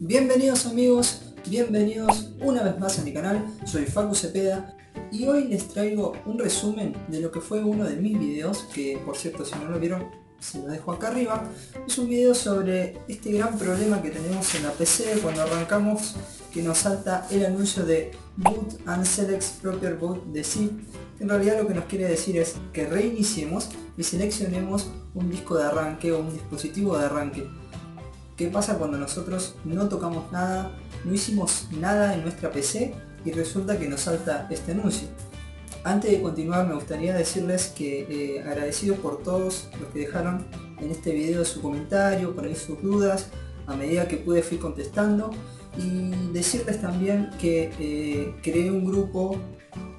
Bienvenidos amigos, bienvenidos una vez más a mi canal, soy Facu Cepeda y hoy les traigo un resumen de lo que fue uno de mis videos, que por cierto si no lo vieron se lo dejo acá arriba, es un video sobre este gran problema que tenemos en la PC cuando arrancamos que nos salta el anuncio de Boot and Select Proper Boot de zip en realidad lo que nos quiere decir es que reiniciemos y seleccionemos un disco de arranque o un dispositivo de arranque. ¿Qué pasa cuando nosotros no tocamos nada, no hicimos nada en nuestra PC y resulta que nos salta este anuncio? Antes de continuar me gustaría decirles que eh, agradecido por todos los que dejaron en este video su comentario, por ahí sus dudas, a medida que pude fui contestando y decirles también que eh, creé un grupo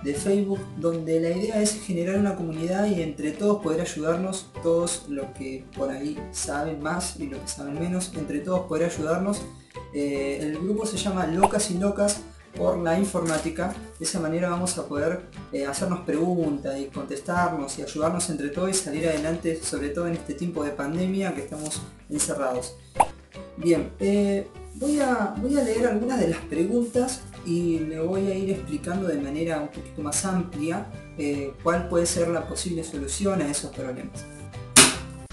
de Facebook donde la idea es generar una comunidad y entre todos poder ayudarnos, todos los que por ahí saben más y los que saben menos, entre todos poder ayudarnos. Eh, el grupo se llama Locas y Locas por la informática, de esa manera vamos a poder eh, hacernos preguntas y contestarnos y ayudarnos entre todos y salir adelante, sobre todo en este tiempo de pandemia que estamos encerrados. Bien, eh, voy, a, leer algunas de las preguntas y le voy a ir explicando de manera un poquito más amplia eh, cuál puede ser la posible solución a esos problemas.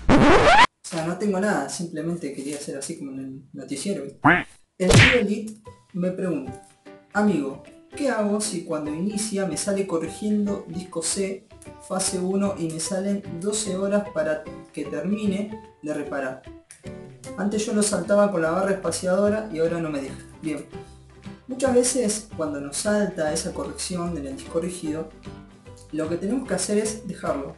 O sea, no tengo nada, simplemente quería hacer así como en el noticiero. El tío me pregunta, amigo, ¿qué hago si cuando inicia me sale corrigiendo disco C, fase 1 y me salen 12 horas para que termine de reparar? Antes yo lo saltaba con la barra espaciadora y ahora no me deja. Bien, Muchas veces cuando nos salta esa corrección del disco rígido, lo que tenemos que hacer es dejarlo.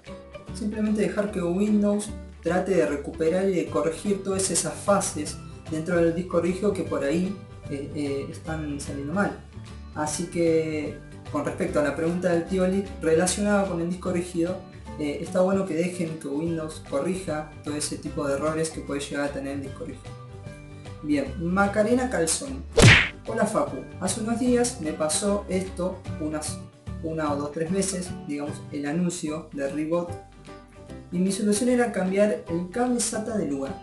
Simplemente dejar que Windows trate de recuperar y de corregir todas esas fases dentro del disco rígido que por ahí eh, eh, están saliendo mal. Así que con respecto a la pregunta del tío relacionada con el disco rígido, eh, está bueno que dejen que Windows corrija todo ese tipo de errores que puede llegar a tener el disco rígido. Bien, Macarena Calzón. Hola Facu, hace unos días me pasó esto, unas una o dos, tres meses, digamos, el anuncio de Reboot y mi solución era cambiar el cable SATA de lugar.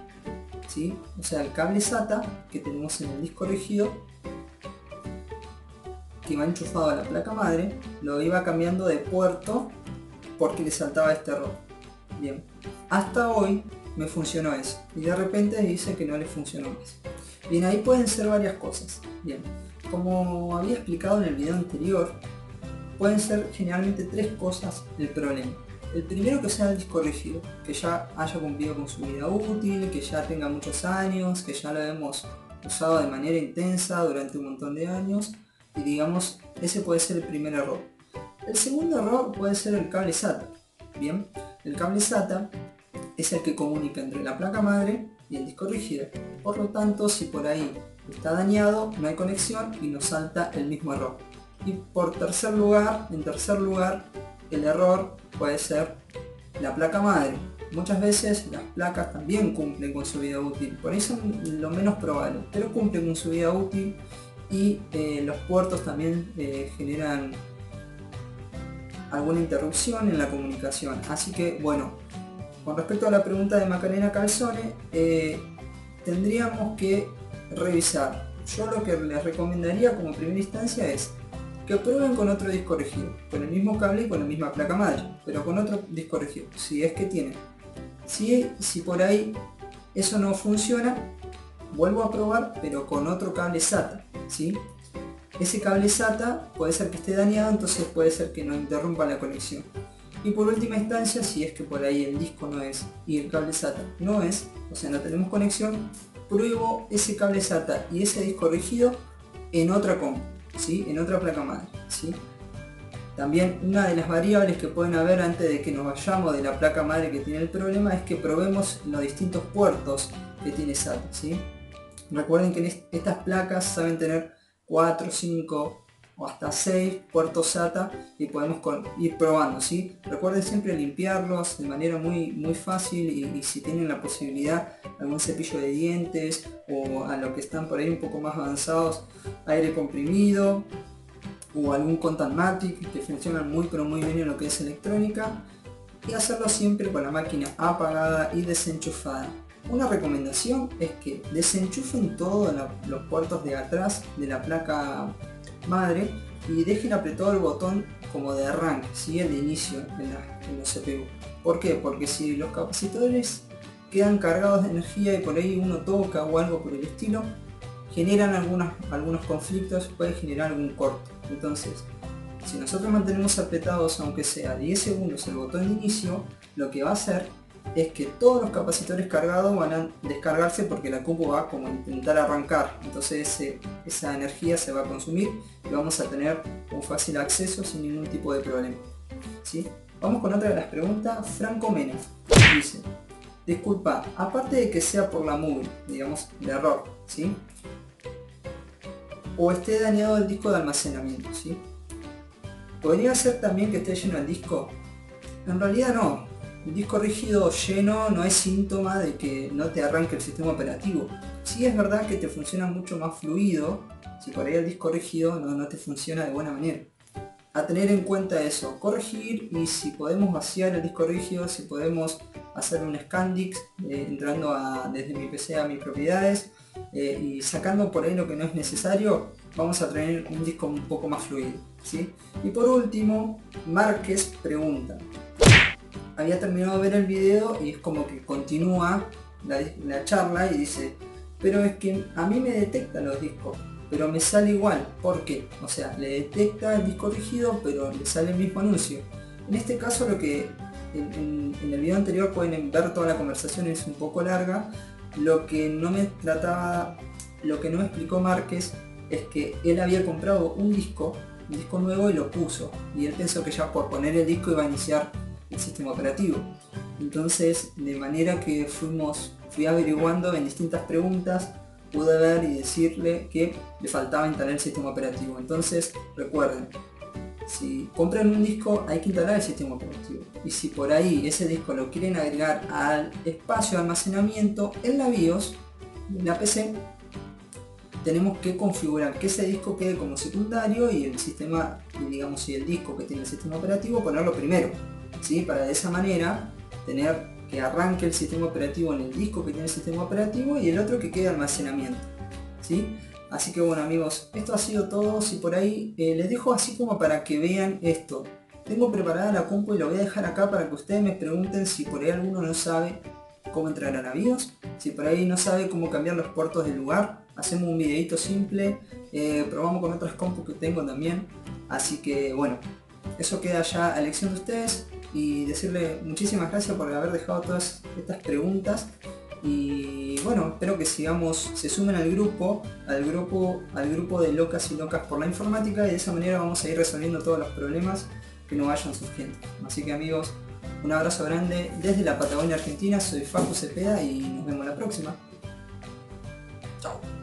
¿sí? O sea, el cable SATA que tenemos en el disco rígido que va enchufado a la placa madre, lo iba cambiando de puerto porque le saltaba este error. Bien, hasta hoy me funcionó eso y de repente dice que no le funcionó más. Bien, ahí pueden ser varias cosas. Bien, como había explicado en el video anterior, pueden ser generalmente tres cosas el problema. El primero que sea el disco rígido, que ya haya cumplido con su vida útil, que ya tenga muchos años, que ya lo hemos usado de manera intensa durante un montón de años y digamos, ese puede ser el primer error. El segundo error puede ser el cable SATA. Bien, el cable SATA es el que comunica entre la placa madre y el disco rígido. Por lo tanto, si por ahí está dañado, no hay conexión y nos salta el mismo error. Y por tercer lugar, en tercer lugar, el error puede ser la placa madre. Muchas veces las placas también cumplen con su vida útil, por eso lo menos probable, pero cumplen con su vida útil y eh, los puertos también eh, generan alguna interrupción en la comunicación. Así que bueno, con respecto a la pregunta de Macarena Calzone, eh, tendríamos que revisar. Yo lo que les recomendaría como primera instancia es que prueben con otro disco rígido, con el mismo cable y con la misma placa madre, pero con otro disco rígido, si es que tienen. Si, si por ahí eso no funciona, vuelvo a probar, pero con otro cable SATA, ¿sí? Ese cable SATA puede ser que esté dañado, entonces puede ser que no interrumpa la conexión. Y por última instancia, si es que por ahí el disco no es y el cable SATA no es, o sea, no tenemos conexión, pruebo ese cable SATA y ese disco rígido en otra comp, ¿sí? en otra placa madre. ¿sí? También una de las variables que pueden haber antes de que nos vayamos de la placa madre que tiene el problema es que probemos los distintos puertos que tiene SATA. ¿sí? Recuerden que estas placas saben tener 4, 5, o hasta 6 puertos SATA y podemos ir probando, ¿sí? Recuerden siempre limpiarlos de manera muy, muy fácil y, si tienen la posibilidad algún cepillo de dientes o a lo que están por ahí un poco más avanzados aire comprimido o algún Contact que funcionan muy pero muy bien en lo que es electrónica y hacerlo siempre con la máquina apagada y desenchufada. Una recomendación es que desenchufen todos los puertos de atrás de la placa madre y dejen apretado el botón como de arranque, ¿sí? el de inicio en la, en la CPU. ¿Por qué? Porque si los capacitores quedan cargados de energía y por ahí uno toca o algo por el estilo, generan algunos, conflictos, puede generar algún corte. Entonces, si nosotros mantenemos apretados, aunque sea 10 segundos, el botón de inicio, lo que va a hacer es que todos los capacitores cargados van a descargarse porque la compu va como a intentar arrancar. Entonces esa energía se va a consumir y vamos a tener un fácil acceso sin ningún tipo de problema. ¿sí? Vamos con otra de las preguntas. Franco Mena dice, disculpa, aparte de que sea por la movie, digamos, de error, ¿sí? o esté dañado el disco de almacenamiento, ¿sí? ¿Podría ser también que esté lleno el disco? En realidad no. El disco rígido lleno no es síntoma de que no te arranque el sistema operativo. Sí es verdad que te funciona mucho más fluido si por ahí el disco rígido no, te funciona de buena manera. A tener en cuenta eso, corregir y si podemos vaciar el disco rígido, si podemos hacer un Scandix eh, entrando desde mi PC a mis propiedades eh, y sacando por ahí lo que no es necesario, vamos a tener un disco un poco más fluido. ¿sí? Y por último, Márquez pregunta. Había terminado de ver el video y es como que continúa la, la charla y dice, pero es que a mí me detecta los discos, pero me sale igual. ¿Por qué? O sea, le detecta el disco rígido, pero le sale el mismo anuncio. En este caso lo que en, el video anterior pueden ver toda la conversación, es un poco larga. Lo que no me trataba, lo que no me explicó Márquez es que él había comprado un disco, un disco nuevo y lo puso. Y él pensó que ya por poner el disco iba a iniciar el sistema operativo. Entonces, de manera que fuimos, fui averiguando en distintas preguntas, pude ver y decirle que le faltaba instalar el sistema operativo. Entonces, recuerden, si compran un disco hay que instalar el sistema operativo. Y si por ahí ese disco lo quieren agregar al espacio de almacenamiento en la BIOS, en la PC, tenemos que configurar que ese disco quede como secundario y el sistema, digamos, y el disco que tiene el sistema operativo ponerlo primero. ¿Sí? Para de esa manera tener que arranque el sistema operativo en el disco que tiene el sistema operativo y el otro que quede almacenamiento. ¿sí? Así que bueno amigos, esto ha sido todo. Si por ahí eh, les dejo así como para que vean esto. Tengo preparada la compu y lo voy a dejar acá para que ustedes me pregunten si por ahí alguno no sabe cómo entrar a la BIOS. Si por ahí no sabe cómo cambiar los puertos del lugar, hacemos un videito simple. Eh, probamos con otras compus que tengo también. Así que bueno, eso queda ya a elección de ustedes. Y decirle muchísimas gracias por haber dejado todas estas preguntas y bueno, espero que sigamos, se sumen al grupo, al grupo, al grupo de locas y locas por la informática y de esa manera vamos a ir resolviendo todos los problemas que nos vayan surgiendo. Así que amigos, un abrazo grande desde la Patagonia Argentina, soy Facu Cepeda y nos vemos la próxima. Chao.